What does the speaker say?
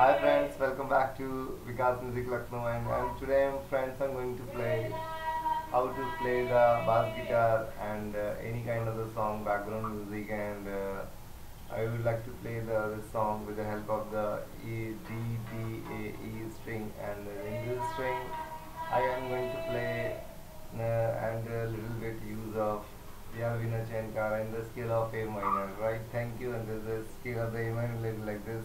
Hi friends, welcome back to Vikas Music Lucknow and, and today I'm friends I'm going to play how to play the bass guitar and uh, any kind of the song background music and uh, I would like to play the, song with the help of the E, D, D, A, E string and in this string. I am going to play uh, and a little bit use of Yaar Bina Chankar and the scale of A minor right? Thank you and there's a scale of the A minor like this